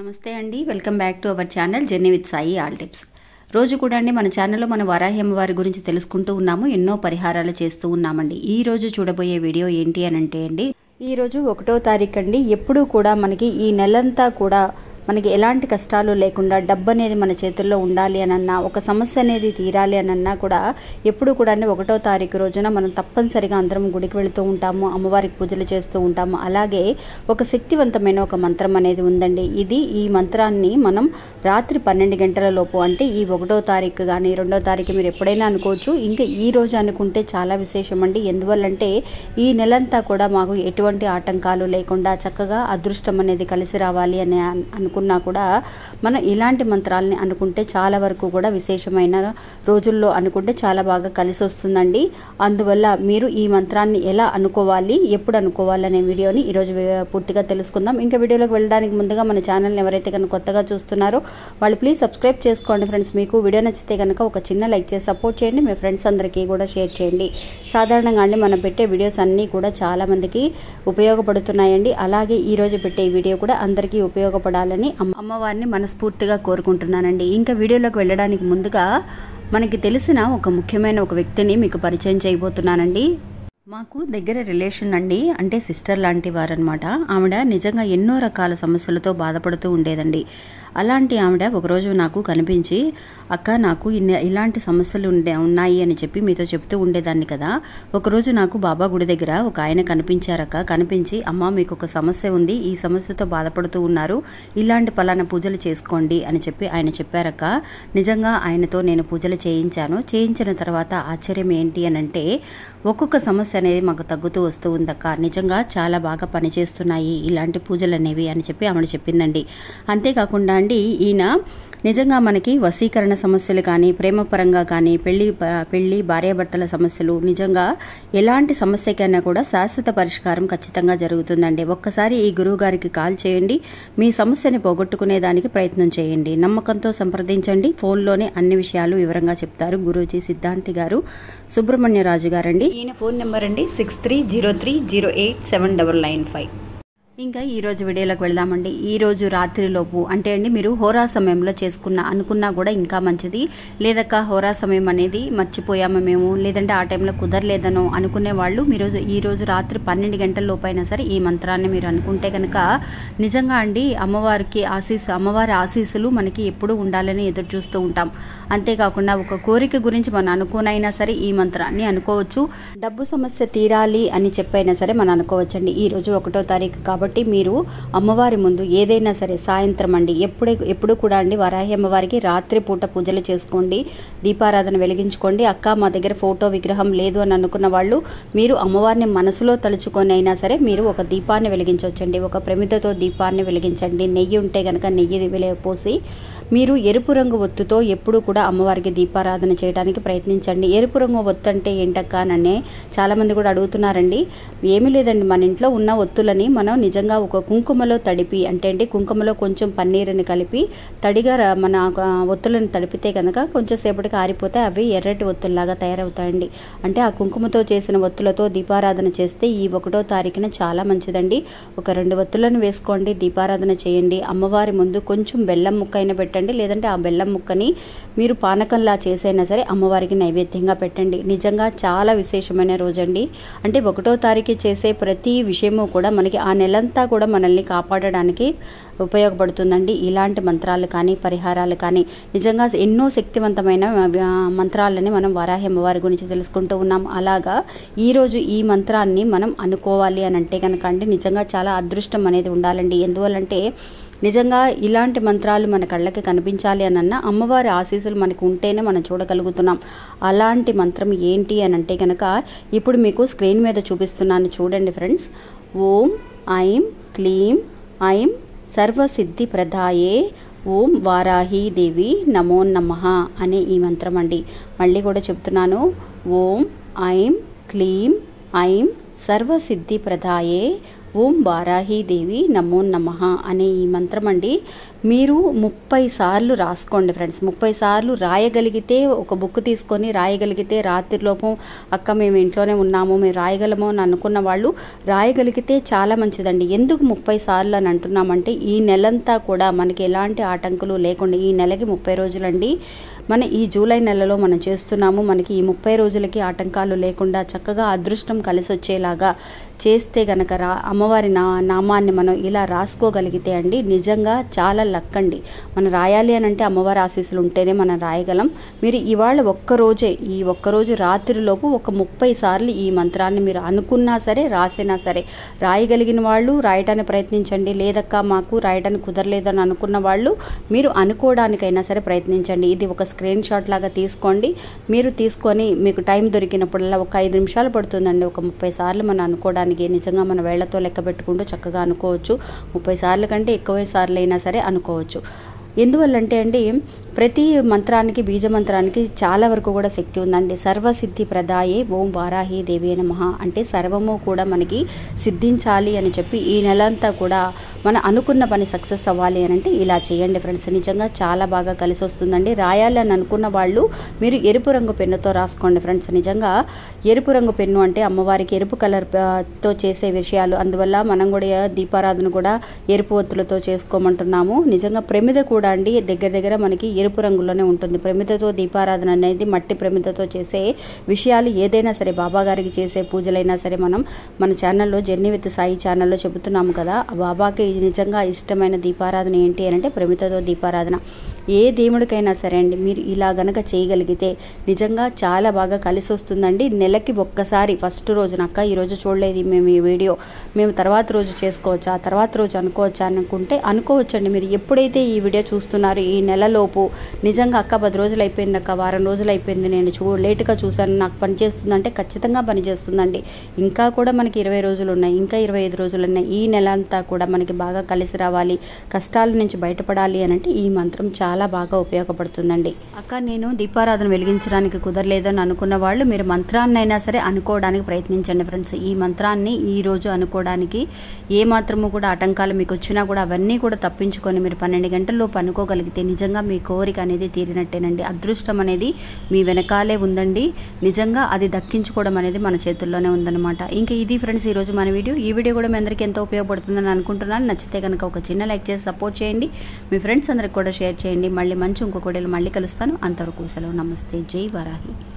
నమస్తే అండి. Welcome back to our channel journey with Sai all tips. రోజు కూడా అండి మన ఛానల్లో మన వరాహి వారి గురించి తెలుసుకుంటూ ఉన్నాము ఎన్నో పరిహారాలు చేస్తూ ఉన్నామండి. ఈ రోజు చూడబోయే వీడియో ఏంటి అని అంటే అండి ఈ రోజు ఒకటో తారీఖు అండి ఎప్పుడూ కూడా మనకి ఈ నెలంతా కూడా మనకి ఎలాంటి కష్టాలు లేకుండా డబ్బు అనేది మన చేతుల్లో ఉండాలి అనన్నా ఒక సమస్య అనేది తీరాలి అనన్నా కూడా ఎప్పుడు కూడా ఒకటో తారీఖు రోజున మనం తప్పనిసరిగా అందరం గుడికి వెళుతూ ఉంటాము అమ్మవారికి పూజలు చేస్తూ ఉంటాము. అలాగే ఒక శక్తివంతమైన ఒక మంత్రం అనేది ఉందండి. ఇది ఈ మంత్రాన్ని మనం రాత్రి పన్నెండు గంటల లోపు అంటే ఈ ఒకటో తారీఖు కానీ రెండో తారీఖు మీరు ఎప్పుడైనా అనుకోవచ్చు. ఇంకా ఈ రోజు అనుకుంటే చాలా విశేషం అండి ఎందువల్లంటే ఈ నెలంతా కూడా మాకు ఎటువంటి ఆటంకాలు లేకుండా చక్కగా అదృష్టం అనేది కలిసి రావాలి అని అను అనుకున్నా కూడా మనం ఇలాంటి మంత్రాలని అనుకుంటే చాలా వరకు కూడా విశేషమైన రోజుల్లో అనుకుంటే చాలా బాగా కలిసి వస్తుందండి. అందువల్ల మీరు ఈ మంత్రాన్ని ఎలా అనుకోవాలి ఎప్పుడు అనుకోవాలి అనే వీడియోని ఈరోజు పూర్తిగా తెలుసుకుందాం. ఇంకా వీడియోలోకి వెళ్ళడానికి ముందుగా మన ఛానల్ని ఎవరైతే కనుక కొత్తగా చూస్తున్నారో వాళ్ళు ప్లీజ్ సబ్స్క్రైబ్ చేసుకోండి ఫ్రెండ్స్. మీకు వీడియో నచ్చితే కనుక ఒక చిన్న లైక్ చేసి సపోర్ట్ చేయండి. మీ ఫ్రెండ్స్ అందరికీ కూడా షేర్ చేయండి. సాధారణంగా అండి మనం పెట్టే వీడియోస్ అన్నీ కూడా చాలామందికి ఉపయోగపడుతున్నాయండి. అలాగే ఈ రోజు పెట్టే వీడియో కూడా అందరికీ ఉపయోగపడాలని అమ్మ- అమ్మవారిని మనస్ఫూర్తిగా కోరుకుంటున్నానండి. ఇంకా వీడియోలోకి వెళ్ళడానికి ముందుగా మనకి తెలిసిన ఒక ముఖ్యమైన ఒక వ్యక్తిని మీకు పరిచయం చేయబోతున్నానండి. మాకు దగ్గర రిలేషన్ అండి అంటే సిస్టర్ లాంటి వారనమాట ఆవిడ నిజంగా ఎన్నో రకాల సమస్యలతో బాధపడుతూ ఉండేదండి. అలాంటి ఆవిడ ఒకరోజు నాకు కనిపించి అక్క నాకు ఇలాంటి సమస్యలు ఉండే ఉన్నాయి అని చెప్పి మీతో చెప్తూ ఉండేదాన్ని కదా. ఒకరోజు నాకు బాబా గుడి దగ్గర ఒక ఆయన కనిపించారక్క. కనిపించి అమ్మ మీకు ఒక సమస్య ఉంది. ఈ సమస్యతో బాధపడుతూ ఉన్నారు. ఇలాంటి పలానా పూజలు చేసుకోండి అని చెప్పి ఆయన చెప్పారక్క. నిజంగా ఆయనతో నేను పూజలు చేయించాను. చేయించిన తర్వాత ఆశ్చర్యం ఏంటి అని అంటే ఒక్కొక్క సమస్య అనేది మాకు తగ్గుతూ వస్తూ ఉందక్క. నిజంగా చాలా బాగా పనిచేస్తున్నాయి ఇలాంటి పూజలు అనేవి అని చెప్పి ఆమెను చెప్పిందండి. అంతేకాకుండా అండి ఈయన నిజంగా మనకి వశీకరణ సమస్యలు కానీ ప్రేమపరంగా కానీ పెళ్ళి పెళ్ళి భార్యాభర్తల సమస్యలు నిజంగా ఎలాంటి సమస్యకైనా కూడా శాశ్వత పరిష్కారం ఖచ్చితంగా జరుగుతుందండి. ఒక్కసారి ఈ గురువు గారికి కాల్ చేయండి. మీ సమస్యని పోగొట్టుకునే దానికి ప్రయత్నం చేయండి. నమ్మకంతో సంప్రదించండి. ఫోన్లోనే అన్ని విషయాలు వివరంగా చెప్తారు గురూజీ సిద్ధాంతి గారు సుబ్రహ్మణ్యరాజు గారండి. ఈయన ఫోన్ నెంబర్ అండి six three zero three zero eight seven double nine five. ఇంకా ఈరోజు వీడియోలోకి వెళ్దామండి. ఈ రోజు రాత్రిలోపు అంటే అండి మీరు హోరా సమయంలో చేసుకున్న అనుకున్నా కూడా ఇంకా మంచిది. లేదక్క హోరా సమయం అనేది మర్చిపోయాము మేము? లేదంటే ఆ టైంలో కుదరలేదనో అనుకునే వాళ్ళు మీరు ఈ రోజు రాత్రి పన్నెండు గంటల లోపైనా అయినా సరే ఈ మంత్రాన్ని మీరు అనుకుంటే కనుక నిజంగా అండి అమ్మవారికి ఆశీస్ అమ్మవారి ఆశీస్సులు మనకి ఎప్పుడూ ఉండాలని ఎదురు చూస్తూ ఉంటాం. అంతేకాకుండా ఒక కోరిక గురించి మనం అనుకోనైనా సరే ఈ మంత్రాన్ని అనుకోవచ్చు. డబ్బు సమస్య తీరాలి అని చెప్పైనా సరే మనం అనుకోవచ్చండి. ఈ రోజు ఒకటో తారీఖు కాబట్టి కాబట్టి మీరు అమ్మవారి ముందు ఏదైనా సరే సాయంత్రం అండి ఎప్పుడే ఎప్పుడు కూడా అండి వరాహి అమ్మవారికి రాత్రి పూట పూజలు చేసుకోండి దీపారాధన వెలిగించుకోండి. అక్క మా దగ్గర ఫోటో విగ్రహం లేదు అని అనుకున్న వాళ్ళు మీరు అమ్మవారిని మనసులో తలుచుకొని అయినా సరే మీరు ఒక దీపాన్ని వెలిగించవచ్చండి. ఒక ప్రమిదతో దీపాన్ని వెలిగించండి. నెయ్యి ఉంటే కనుక నెయ్యి వెల- పోసి మీరు ఎరుపు రంగు ఒత్తుతో ఎప్పుడూ కూడా అమ్మవారికి దీపారాధన చేయడానికి ప్రయత్నించండి. ఎరుపు రంగు ఒత్తు అంటే ఏంటక్కాననే అని చాలా మంది కూడా అడుగుతున్నారండి. ఏమీ లేదండి. మన ఇంట్లో ఉన్న ఒత్తులని మనం నిజంగా ఒక కుంకుమలో తడిపి అంటే అండి కుంకుమలో కొంచెం పన్నీరుని కలిపి తడిగా మన ఒత్తులను తడిపితే కనుక కొంచెం సేపటికి ఆరిపోతే అవి ఎర్రటి ఒత్తుల్లాగా తయారవుతాయండి. అంటే ఆ కుంకుమతో చేసిన ఒత్తులతో దీపారాధన చేస్తే ఈ ఒకటో తారీఖున చాలా మంచిదండి. ఒక రెండు ఒత్తులను వేసుకోండి దీపారాధన చేయండి. అమ్మవారి ముందు కొంచెం బెల్లం ముక్కైన పెట్టండి. పెట్టండి. లేదంటే ఆ బెల్లం ముక్కని మీరు పానకంలా చేసైనా సరే అమ్మవారికి నైవేద్యంగా పెట్టండి. నిజంగా చాలా విశేషమైన రోజండి. అంటే ఒకటో తారీఖు చేసే ప్రతి విషయము కూడా మనకి ఆ నెలంతా కూడా మనల్ని కాపాడడానికి ఉపయోగపడుతుందండి. ఇలాంటి మంత్రాలు కానీ పరిహారాలు కానీ నిజంగా ఎన్నో శక్తివంతమైన మంత్రాలని మనం వారాహి అమ్మవారి గురించి తెలుసుకుంటూ ఉన్నాం. అలాగా ఈరోజు ఈ మంత్రాన్ని మనం అనుకోవాలి అని అంటే కనుక అండి నిజంగా చాలా అదృష్టం అనేది ఉండాలండి. ఎందువల్లంటే నిజంగా ఇలాంటి మంత్రాలు మన కళ్ళకి కనిపించాలి అనన్నా అమ్మవారి ఆశీస్సులు మనకు ఉంటేనే మనం చూడగలుగుతున్నాం. అలాంటి మంత్రం ఏంటి అని అంటే కనుక ఇప్పుడు మీకు స్క్రీన్ మీద చూపిస్తున్నాను చూడండి ఫ్రెండ్స్. ఓం ఐం క్లీం ఐం సర్వసిద్ధి ప్రదాయే ఓం వారాహీ దేవి నమో నమః అనే ఈ మంత్రం అండి. మళ్ళీ కూడా చెప్తున్నాను. ఓం ఐం క్లీం ఐం సర్వసిద్ధి ప్రదాయే ఓం వారాహీదేవి నమో నమ అనే ఈ మంత్రం అండి మీరు ముప్పై సార్లు రాసుకోండి ఫ్రెండ్స్. ముప్పై సార్లు రాయగలిగితే ఒక బుక్ తీసుకొని రాయగలిగితే రాత్రిలోపు అక్క మేము ఇంట్లోనే ఉన్నాము మేము రాయగలము అని అనుకున్న వాళ్ళు రాయగలిగితే చాలా మంచిదండి. ఎందుకు ముప్పై సార్లు అని అంటున్నామంటే ఈ నెలంతా కూడా మనకి ఎలాంటి ఆటంకులు లేకుండా ఈ నెలకి ముప్పై రోజులండి. మన ఈ జూలై నెలలో మనం చేస్తున్నాము మనకి ఈ ముప్పై రోజులకి ఆటంకాలు లేకుండా చక్కగా అదృష్టం కలిసి వచ్చేలాగా చేస్తే గనక రా అమ్మవారి నా నామాన్ని మనం ఇలా రాసుకోగలిగితే అండి నిజంగా చాలా లక్ అండి మనం రాయాలి అని అంటే అమ్మవారి ఆశీస్సులు ఉంటేనే మనం రాయగలం. మీరు ఇవాళ ఒక్కరోజే ఈ ఒక్కరోజు రాత్రిలోపు ఒక ముప్పై సార్లు ఈ మంత్రాన్ని మీరు అనుకున్నా సరే రాసినా సరే రాయగలిగిన వాళ్ళు రాయటానికి ప్రయత్నించండి. లేదక్క మాకు రాయడానికి కుదరలేదని అనుకున్న వాళ్ళు మీరు అనుకోవడానికైనా సరే ప్రయత్నించండి. ఇది ఒక స్క్రీన్ షాట్ లాగా తీసుకోండి. మీరు తీసుకొని మీకు టైం దొరికినప్పుడల్లా ఒక ఐదు నిమిషాలు పడుతుందండి. ఒక ముప్పై సార్లు మనం అనుకోవడానికి నిజంగా మన వేళ్ళతో లెక్క పెట్టుకుంటూ చక్కగా అనుకోవచ్చు. ముప్పై సార్లు కంటే ఎక్కువ సార్లు అయినా సరే అనుకోవచ్చు. ఎందువల్లంటే అండి ప్రతి మంత్రానికి బీజ మంత్రానికి చాలా వరకు కూడా శక్తి ఉందండి. సర్వసిద్ధి ప్రదాయే ఓం వారాహి దేవి నమః అంటే సర్వము కూడా మనకి సిద్ధించాలి అని చెప్పి ఈ నెల అంతా కూడా మన అనుకున్న పని సక్సెస్ అవ్వాలి అని అంటే ఇలా చేయండి ఫ్రెండ్స్. నిజంగా చాలా బాగా కలిసి వస్తుందండి. రాయాలని అనుకున్న వాళ్ళు మీరు ఎరుపు రంగు పెన్నుతో రాసుకోండి ఫ్రెండ్స్. నిజంగా ఎరుపు రంగు పెన్ను అంటే అమ్మవారికి ఎరుపు కలర్తో చేసే విషయాలు. అందువల్ల మనం కూడా దీపారాధన కూడా ఎరుపు ఒత్తులతో చేసుకోమంటున్నాము. నిజంగా ప్రమిద కూడా అండి దగ్గర దగ్గర మనకి ఎరుపు రంగులోనే ఉంటుంది. ప్రమిదతో దీపారాధన అనేది మట్టి ప్రమిదతో చేసే విషయాలు ఏదైనా సరే బాబా గారికి చేసే పూజలైనా సరే మనం మన ఛానల్లో జర్నీ విత్ సాయి ఛానల్లో చెబుతున్నాము కదా. ఆ బాబాకి నిజంగా ఇష్టమైన దీపారాధన ఏంటి అని అంటే ప్రమిదతో దీపారాధన. ఏ దేవుడికైనా సరే అండి మీరు ఇలా గనక చేయగలిగితే నిజంగా చాలా బాగా కలిసి వస్తుందండి నెలకి ఒక్కసారి ఫస్ట్ రోజున అక్క ఈరోజు చూడలేదు మేము ఈ వీడియో. మేము తర్వాత రోజు చేసుకోవచ్చా? తర్వాత రోజు అనుకోవచ్చా అనుకుంటే అనుకోవచ్చండి. మీరు ఎప్పుడైతే ఈ వీడియో చూస్తున్నారో ఈ నెలలోపు నిజంగా అక్క పది రోజులు అయిపోయింది అక్క వారం రోజులు అయిపోయింది. నేను చూ లేటుగా చూశాను. నాకు పనిచేస్తుందంటే ఖచ్చితంగా పనిచేస్తుందండి ఇంకా కూడా మనకి ఇరవై రోజులు ఉన్నాయి. ఇంకా ఇరవై ఐదు రోజులు ఉన్నాయి. ఈ నెల అంతా కూడా మనకి బాగా కలిసి రావాలి. కష్టాల నుంచి బయటపడాలి అని అంటే ఈ మంత్రం చాలా చాలా బాగా ఉపయోగపడుతుందండి. అక్క నేను దీపారాధన వెలిగించడానికి కుదరలేదని అనుకున్న వాళ్ళు మీరు మంత్రాన్నైనా సరే అనుకోవడానికి ప్రయత్నించండి ఫ్రెండ్స్. ఈ మంత్రాన్ని ఈ రోజు అనుకోవడానికి ఏ మాత్రము కూడా ఆటంకాలు మీకు వచ్చినా కూడా అవన్నీ కూడా తప్పించుకొని మీరు పన్నెండు గంటల్లోపు అనుకోగలిగితే నిజంగా మీ కోరిక అనేది తీరినట్టేనండి. అదృష్టం అనేది మీ వెనకాలే ఉందండి. నిజంగా అది దక్కించుకోవడం అనేది మన చేతుల్లోనే ఉందన్నమాట. ఇంకా ఇది ఫ్రెండ్స్ ఈరోజు మన వీడియో. ఈ వీడియో కూడా మీ అందరికీ ఎంతో ఉపయోగపడుతుందని అనుకుంటున్నాను. నచ్చితే కనుక ఒక చిన్న లైక్ చేసి సపోర్ట్ చేయండి. మీ ఫ్రెండ్స్ అందరికి కూడా షేర్ చేయండి. మళ్ళీ మంచి ఇంకొక వీడియోలో మళ్ళీ కలుస్తాను. అంతవరకు సెలవు. నమస్తే. జై వరాహి.